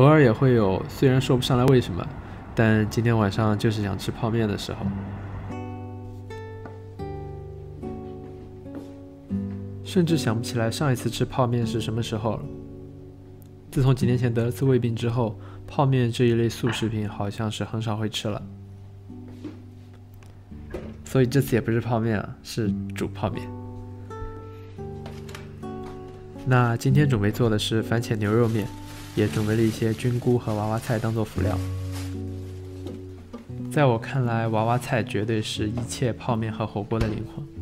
偶尔也会有，虽然说不上来为什么，但今天晚上就是想吃泡面的时候。甚至想不起来上一次吃泡面是什么时候了。自从几年前得了次胃病之后，泡面这一类速食品好像是很少会吃了。所以这次也不是泡面啊，是煮泡面。那今天准备做的是番茄牛肉面，也准备了一些菌菇和娃娃菜当做辅料。在我看来，娃娃菜绝对是一切泡面和火锅的灵魂。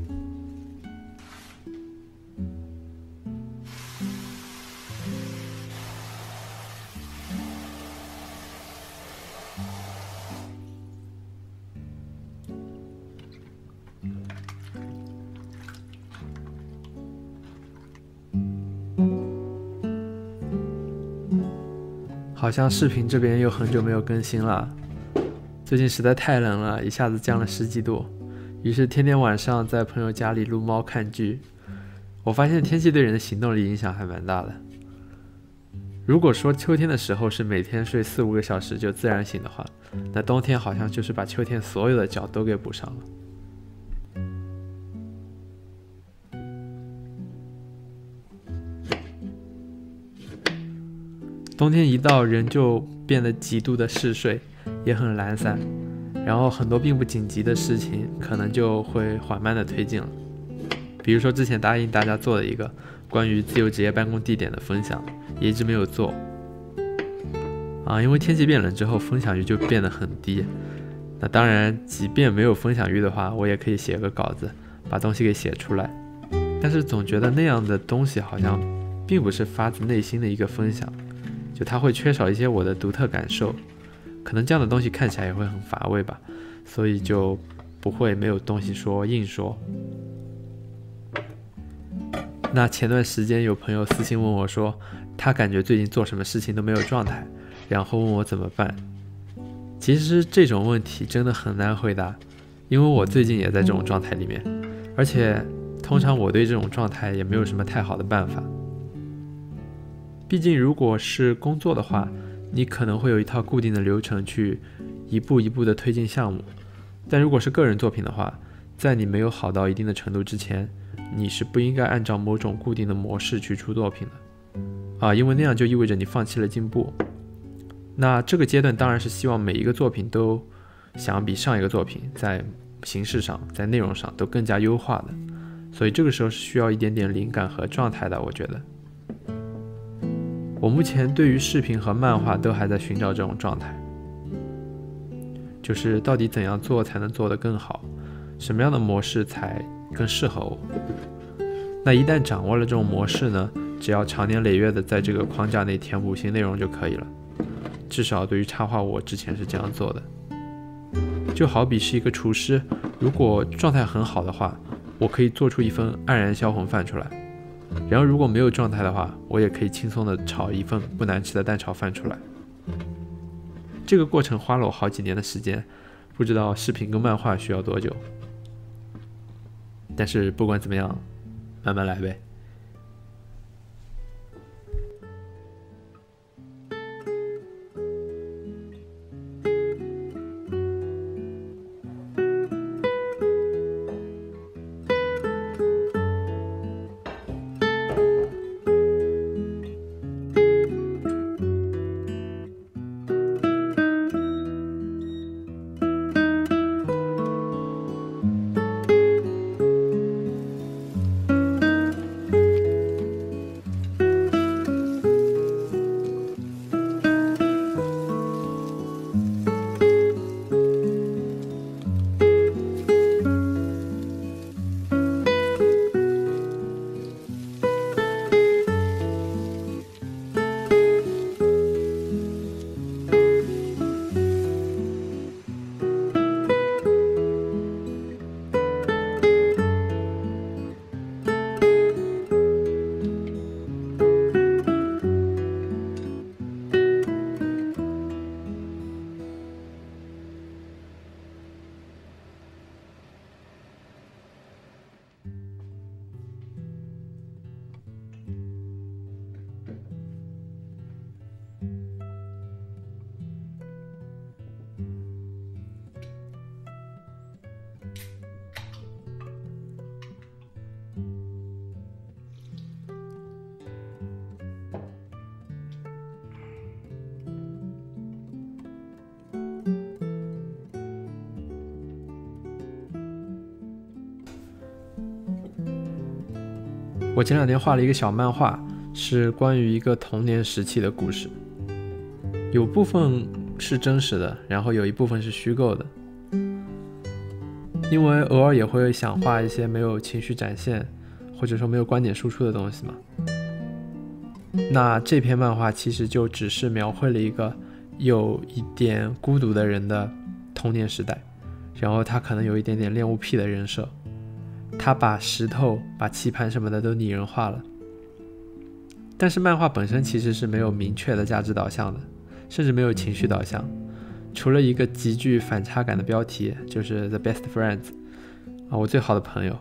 好像视频这边又很久没有更新了，最近实在太冷了，一下子降了十几度，于是天天晚上在朋友家里撸猫看剧。我发现天气对人的行动力影响还蛮大的。如果说秋天的时候是每天睡四五个小时就自然醒的话，那冬天好像就是把秋天所有的觉都给补上了。冬天一到，人就变得极度的嗜睡，也很懒散，然后很多并不紧急的事情可能就会缓慢的推进了。比如说之前答应大家做的一个关于自由职业办公地点的分享，也一直没有做。啊，因为天气变冷之后，分享欲就变得很低。那当然，即便没有分享欲的话，我也可以写个稿子，把东西给写出来。但是总觉得那样的东西好像并不是发自内心的一个分享。就它会缺少一些我的独特感受，可能这样的东西看起来也会很乏味吧，所以就不会没有东西说硬说。那前段时间有朋友私信问我说，他感觉最近做什么事情都没有状态，然后问我怎么办。其实这种问题真的很难回答，因为我最近也在这种状态里面，而且通常我对这种状态也没有什么太好的办法。毕竟，如果是工作的话，你可能会有一套固定的流程去一步一步的推进项目；但如果是个人作品的话，在你没有好到一定的程度之前，你是不应该按照某种固定的模式去出作品的啊，因为那样就意味着你放弃了进步。那这个阶段当然是希望每一个作品都想比上一个作品在形式上、在内容上都更加优化的，所以这个时候是需要一点点灵感和状态的，我觉得。我目前对于视频和漫画都还在寻找这种状态，就是到底怎样做才能做得更好，什么样的模式才更适合我？那一旦掌握了这种模式呢，只要长年累月的在这个框架内填补新内容就可以了。至少对于插画，我之前是这样做的。就好比是一个厨师，如果状态很好的话，我可以做出一份黯然销魂饭出来。然后如果没有状态的话，我也可以轻松的炒一份不难吃的蛋炒饭出来。这个过程花了我好几年的时间，不知道视频跟漫画需要多久。但是不管怎么样，慢慢来呗。我前两天画了一个小漫画，是关于一个童年时期的故事，有部分是真实的，然后有一部分是虚构的。因为偶尔也会想画一些没有情绪展现，或者说没有观点输出的东西嘛。那这篇漫画其实就只是描绘了一个有一点孤独的人的童年时代，然后他可能有一点点恋物癖的人设，他把石头、把棋盘什么的都拟人化了。但是漫画本身其实是没有明确的价值导向的，甚至没有情绪导向。除了一个极具反差感的标题，就是 The Best Friends，啊，我最好的朋友。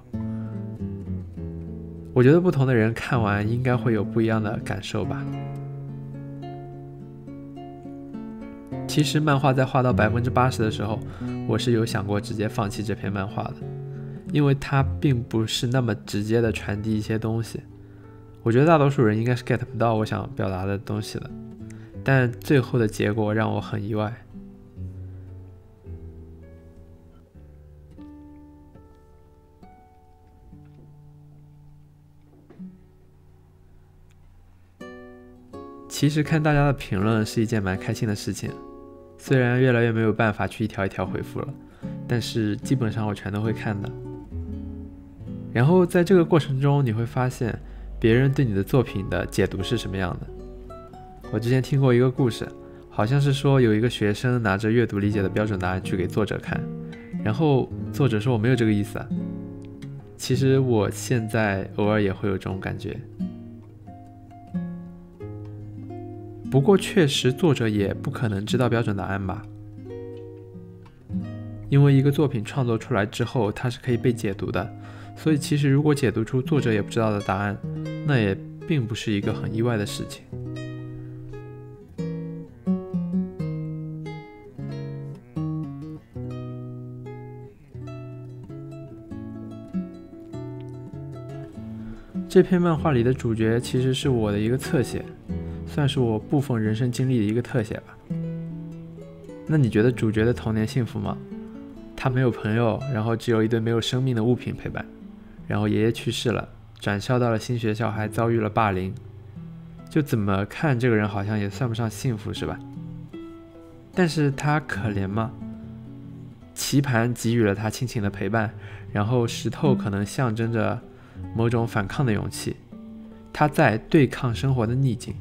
我觉得不同的人看完应该会有不一样的感受吧。其实漫画在画到百分之八十的时候，我是有想过直接放弃这篇漫画的，因为它并不是那么直接的传递一些东西。我觉得大多数人应该是 get 不到我想表达的东西的，但最后的结果让我很意外。其实看大家的评论是一件蛮开心的事情，虽然越来越没有办法去一条一条回复了，但是基本上我全都会看的。然后在这个过程中，你会发现别人对你的作品的解读是什么样的。我之前听过一个故事，好像是说有一个学生拿着阅读理解的标准答案去给作者看，然后作者说我没有这个意思。其实我现在偶尔也会有这种感觉。不过，确实，作者也不可能知道标准答案吧？因为一个作品创作出来之后，它是可以被解读的，所以其实如果解读出作者也不知道的答案，那也并不是一个很意外的事情。这篇漫画里的主角其实是我的一个侧写。算是我部分人生经历的一个特写吧。那你觉得主角的童年幸福吗？他没有朋友，然后只有一堆没有生命的物品陪伴，然后爷爷去世了，转校到了新学校，还遭遇了霸凌。就怎么看这个人好像也算不上幸福，是吧？但是他可怜吗？棋盘给予了他亲情的陪伴，然后石头可能象征着某种反抗的勇气，他在对抗生活的逆境。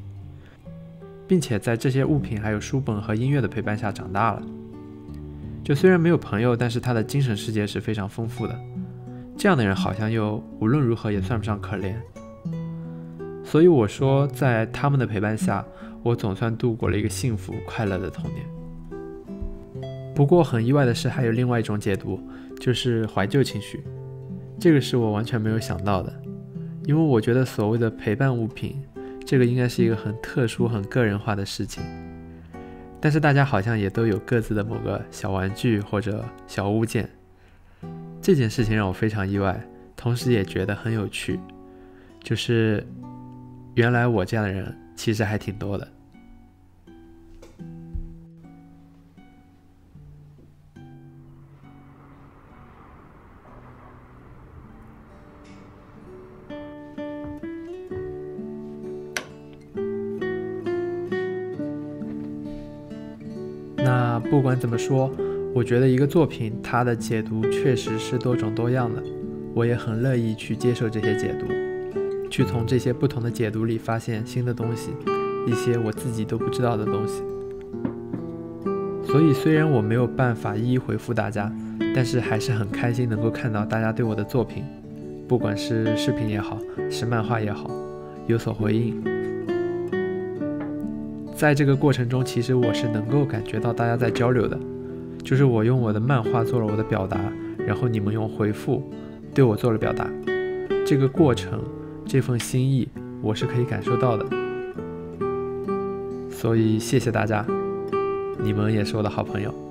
并且在这些物品、还有书本和音乐的陪伴下长大了。就虽然没有朋友，但是他的精神世界是非常丰富的。这样的人好像又无论如何也算不上可怜。所以我说，在他们的陪伴下，我总算度过了一个幸福快乐的童年。不过很意外的是，还有另外一种解读，就是怀旧情绪。这个是我完全没有想到的，因为我觉得所谓的陪伴物品。这个应该是一个很特殊、很个人化的事情，但是大家好像也都有各自的某个小玩具或者小物件。这件事情让我非常意外，同时也觉得很有趣，就是原来我这样的人其实还挺多的。那不管怎么说，我觉得一个作品它的解读确实是多种多样的，我也很乐意去接受这些解读，去从这些不同的解读里发现新的东西，一些我自己都不知道的东西。所以虽然我没有办法一一回复大家，但是还是很开心能够看到大家对我的作品，不管是视频也好，是漫画也好，有所回应。在这个过程中，其实我是能够感觉到大家在交流的，就是我用我的漫画做了我的表达，然后你们用回复对我做了表达，这个过程，这份心意，我是可以感受到的。所以谢谢大家，你们也是我的好朋友。